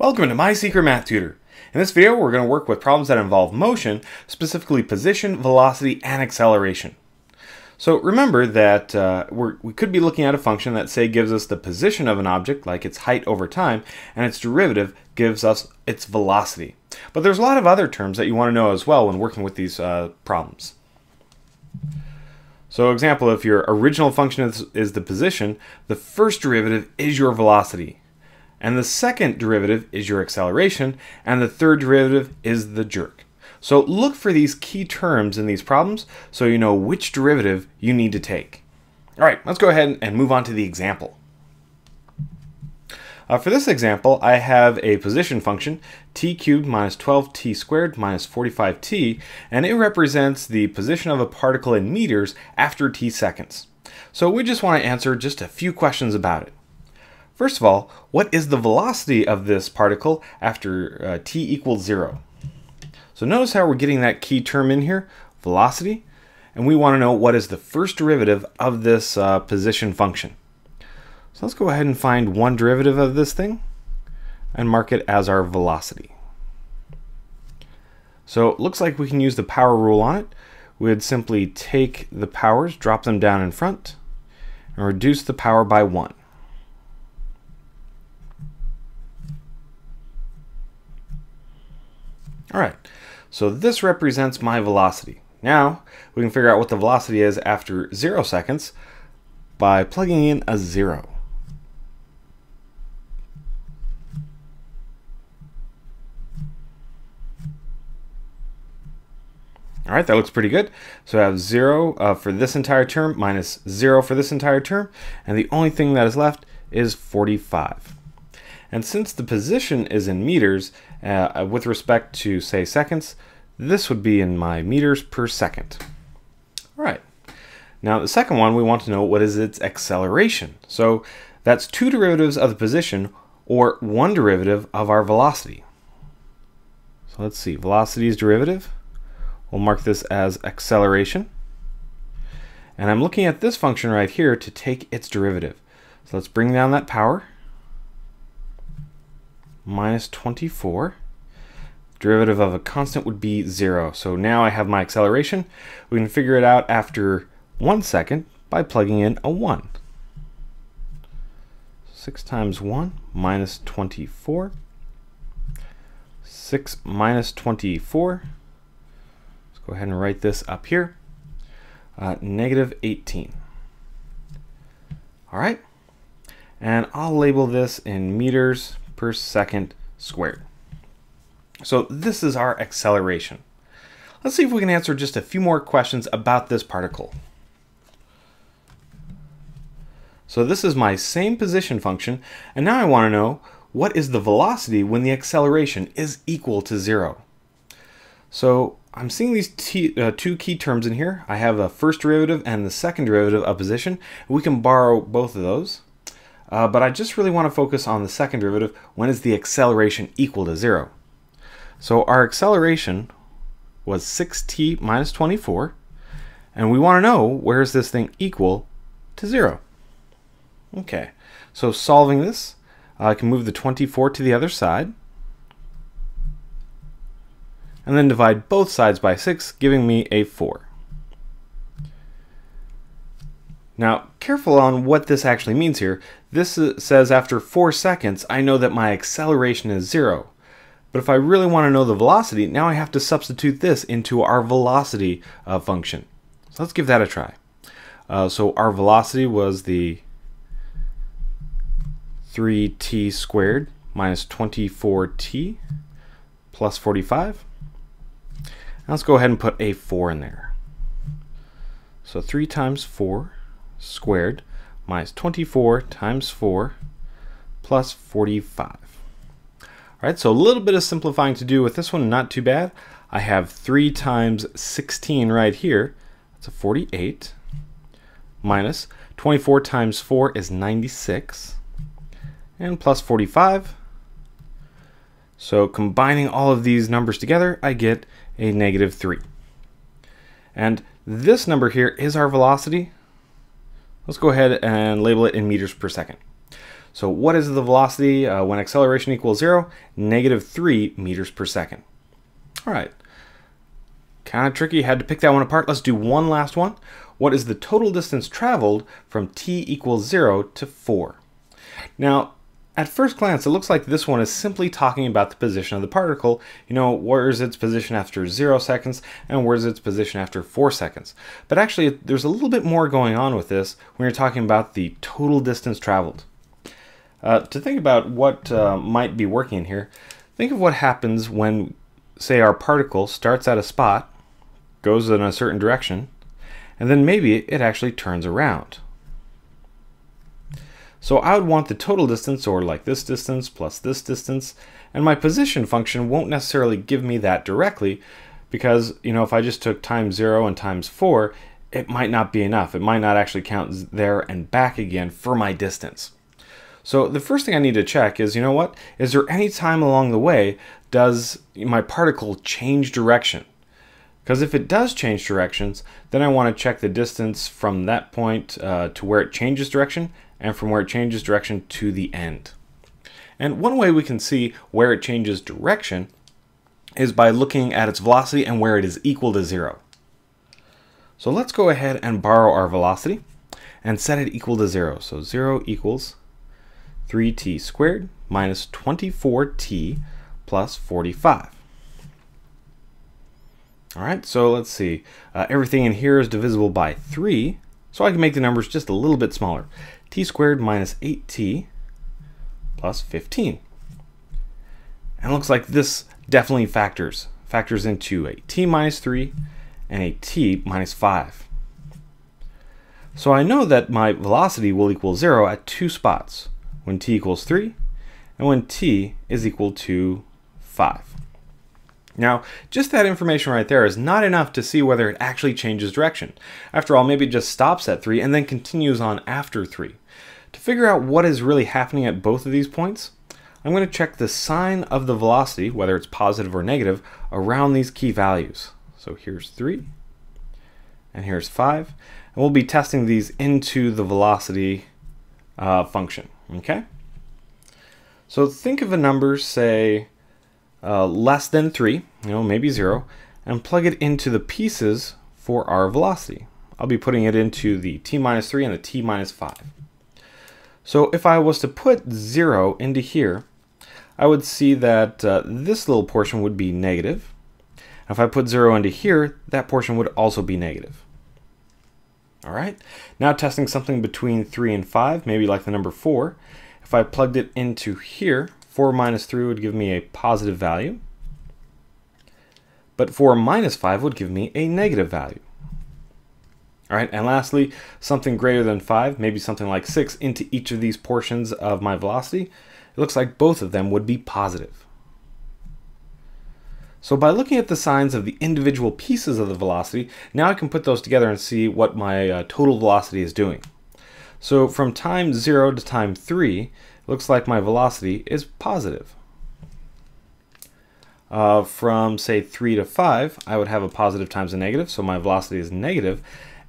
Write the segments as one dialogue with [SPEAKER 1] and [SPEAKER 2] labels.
[SPEAKER 1] Welcome to My Secret Math Tutor. In this video, we're going to work with problems that involve motion, specifically position, velocity, and acceleration. So remember that uh, we could be looking at a function that, say, gives us the position of an object, like its height over time, and its derivative gives us its velocity. But there's a lot of other terms that you want to know as well when working with these uh, problems. So example, if your original function is, is the position, the first derivative is your velocity and the second derivative is your acceleration, and the third derivative is the jerk. So look for these key terms in these problems so you know which derivative you need to take. All right, let's go ahead and move on to the example. Uh, for this example, I have a position function, t cubed minus 12t squared minus 45t, and it represents the position of a particle in meters after t seconds. So we just want to answer just a few questions about it. First of all, what is the velocity of this particle after uh, t equals zero? So notice how we're getting that key term in here, velocity, and we want to know what is the first derivative of this uh, position function. So let's go ahead and find one derivative of this thing and mark it as our velocity. So it looks like we can use the power rule on it. We'd simply take the powers, drop them down in front, and reduce the power by 1. All right, so this represents my velocity. Now, we can figure out what the velocity is after zero seconds by plugging in a zero. All right, that looks pretty good. So I have zero uh, for this entire term minus zero for this entire term, and the only thing that is left is 45. And since the position is in meters, uh, with respect to, say, seconds, this would be in my meters per second. All right. Now, the second one, we want to know what is its acceleration. So that's two derivatives of the position or one derivative of our velocity. So let's see, velocity's derivative. We'll mark this as acceleration. And I'm looking at this function right here to take its derivative. So let's bring down that power minus 24. Derivative of a constant would be 0. So now I have my acceleration. We can figure it out after 1 second by plugging in a 1. 6 times 1 minus 24. 6 minus 24. Let's go ahead and write this up here. Uh, negative 18. All right. And I'll label this in meters per second squared. So this is our acceleration. Let's see if we can answer just a few more questions about this particle. So this is my same position function, and now I want to know what is the velocity when the acceleration is equal to zero. So I'm seeing these uh, two key terms in here. I have a first derivative and the second derivative of position. We can borrow both of those. Uh, but I just really want to focus on the second derivative. When is the acceleration equal to zero? So our acceleration was 6t minus 24, and we want to know where is this thing equal to zero. Okay, so solving this, I can move the 24 to the other side, and then divide both sides by 6, giving me a 4. Now, careful on what this actually means here. This says after 4 seconds, I know that my acceleration is 0. But if I really want to know the velocity, now I have to substitute this into our velocity uh, function. So let's give that a try. Uh, so our velocity was the 3t squared minus 24t plus 45. Now let's go ahead and put a 4 in there. So 3 times 4 squared minus 24 times 4 plus 45. All right, so a little bit of simplifying to do with this one, not too bad. I have 3 times 16 right here. That's a 48 minus 24 times 4 is 96 and plus 45. So combining all of these numbers together, I get a negative 3. And this number here is our velocity, Let's go ahead and label it in meters per second. So what is the velocity uh, when acceleration equals zero? Negative three meters per second. All right. Kind of tricky, had to pick that one apart. Let's do one last one. What is the total distance traveled from t equals zero to four? Now, at first glance, it looks like this one is simply talking about the position of the particle. You know, where is its position after zero seconds and where is its position after four seconds. But actually, there's a little bit more going on with this when you're talking about the total distance traveled. Uh, to think about what uh, might be working here, think of what happens when, say, our particle starts at a spot, goes in a certain direction, and then maybe it actually turns around. So I would want the total distance, or like this distance plus this distance, and my position function won't necessarily give me that directly because, you know, if I just took times 0 and times 4, it might not be enough. It might not actually count there and back again for my distance. So the first thing I need to check is, you know what, is there any time along the way does my particle change direction? Because if it does change directions, then I want to check the distance from that point uh, to where it changes direction and from where it changes direction to the end. And one way we can see where it changes direction is by looking at its velocity and where it is equal to zero. So let's go ahead and borrow our velocity and set it equal to zero. So zero equals 3t squared minus 24t plus 45. All right, so let's see. Uh, everything in here is divisible by 3, so I can make the numbers just a little bit smaller t squared minus 8t plus 15. And it looks like this definitely factors. Factors into a t minus 3 and a t minus 5. So I know that my velocity will equal 0 at two spots, when t equals 3 and when t is equal to 5. Now, just that information right there is not enough to see whether it actually changes direction. After all, maybe it just stops at 3 and then continues on after 3. To figure out what is really happening at both of these points, I'm going to check the sign of the velocity, whether it's positive or negative, around these key values. So here's 3, and here's 5, and we'll be testing these into the velocity uh, function, okay? So think of a number, say, uh, less than 3, you know, maybe 0, and plug it into the pieces for our velocity. I'll be putting it into the t minus 3 and the t minus 5. So if I was to put 0 into here, I would see that uh, this little portion would be negative. If I put 0 into here, that portion would also be negative. All right, now testing something between 3 and 5, maybe like the number 4. If I plugged it into here, 4 minus 3 would give me a positive value. But 4 minus 5 would give me a negative value. All right, and lastly, something greater than 5, maybe something like 6, into each of these portions of my velocity. It looks like both of them would be positive. So by looking at the signs of the individual pieces of the velocity, now I can put those together and see what my uh, total velocity is doing. So from time 0 to time 3, looks like my velocity is positive. Uh, from say 3 to 5, I would have a positive times a negative, so my velocity is negative.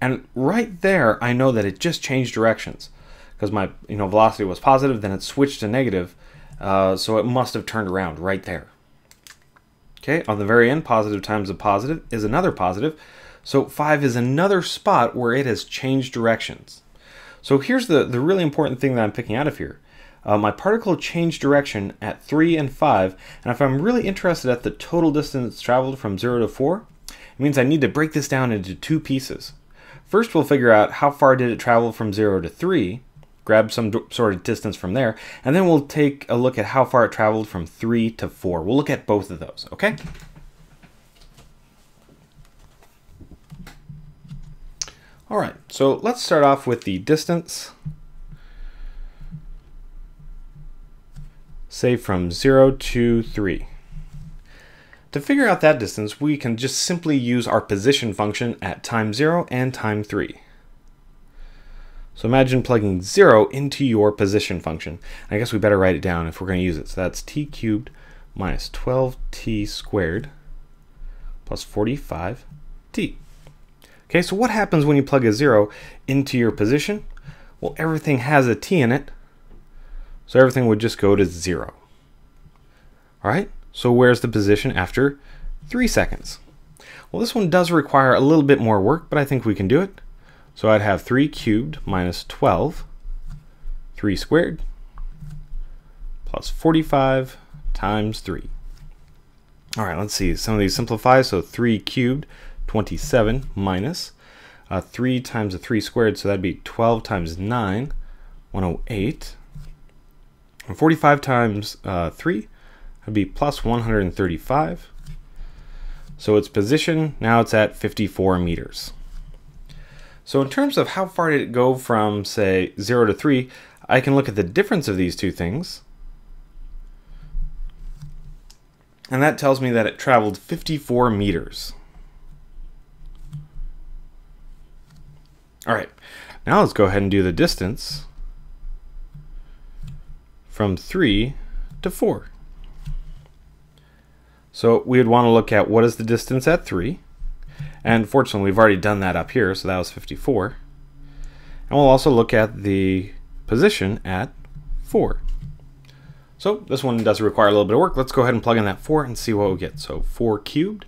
[SPEAKER 1] And right there, I know that it just changed directions because my you know velocity was positive, then it switched to negative, uh, so it must have turned around right there. Okay, on the very end, positive times a positive is another positive, so 5 is another spot where it has changed directions. So here's the, the really important thing that I'm picking out of here uh, my particle changed direction at 3 and 5, and if I'm really interested at the total distance traveled from 0 to 4, it means I need to break this down into two pieces. First, we'll figure out how far did it travel from 0 to 3, grab some sort of distance from there, and then we'll take a look at how far it traveled from 3 to 4. We'll look at both of those, okay? All right, so let's start off with the distance. Say from 0 to 3. To figure out that distance, we can just simply use our position function at time 0 and time 3. So imagine plugging 0 into your position function. I guess we better write it down if we're going to use it. So that's t cubed minus 12t squared plus 45t. Okay, so what happens when you plug a 0 into your position? Well, everything has a t in it, So everything would just go to zero. All right, so where's the position after three seconds? Well, this one does require a little bit more work, but I think we can do it. So I'd have 3 cubed minus 12, 3 squared, plus 45 times 3. All right, let's see. Some of these simplify. So 3 cubed, 27, minus uh, 3 times a 3 squared, so that'd be 12 times 9, 108. And 45 times uh, 3 would be plus 135. So its position, now it's at 54 meters. So in terms of how far did it go from, say, 0 to 3, I can look at the difference of these two things. And that tells me that it traveled 54 meters. All right, now let's go ahead and do the distance from 3 to 4. So we would want to look at what is the distance at 3. And fortunately, we've already done that up here, so that was 54. And we'll also look at the position at 4. So this one does require a little bit of work. Let's go ahead and plug in that 4 and see what we get. So 4 cubed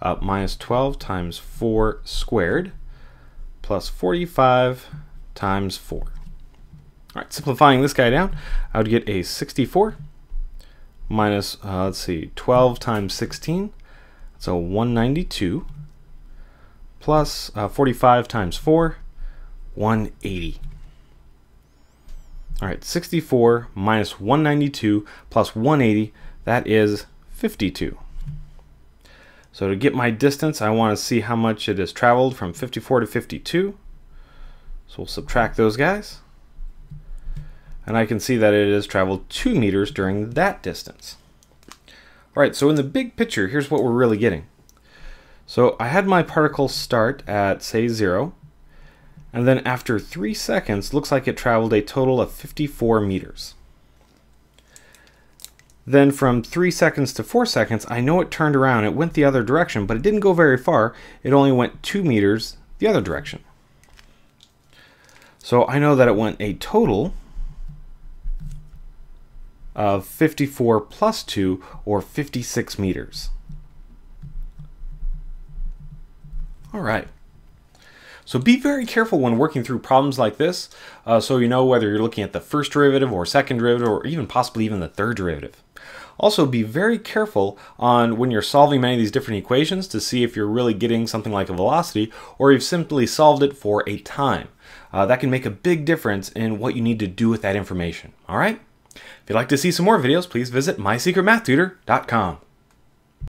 [SPEAKER 1] uh, minus 12 times 4 squared plus 45 times 4. All right, simplifying this guy down, I would get a 64 minus, uh, let's see, 12 times 16. So 192 plus, uh, 45 times 4, 180. All right, 64 minus 192 plus 180, that is 52. So to get my distance, I want to see how much it has traveled from 54 to 52. So we'll subtract those guys and I can see that it has traveled 2 meters during that distance. Alright, so in the big picture, here's what we're really getting. So I had my particle start at, say, 0, and then after 3 seconds, looks like it traveled a total of 54 meters. Then from 3 seconds to 4 seconds, I know it turned around, it went the other direction, but it didn't go very far, it only went 2 meters the other direction. So I know that it went a total of 54 plus 2, or 56 meters. All right. So be very careful when working through problems like this, uh, so you know whether you're looking at the first derivative or second derivative, or even possibly even the third derivative. Also, be very careful on when you're solving many of these different equations to see if you're really getting something like a velocity, or you've simply solved it for a time. Uh, that can make a big difference in what you need to do with that information. All right? If you'd like to see some more videos, please visit mysecretmathtutor.com.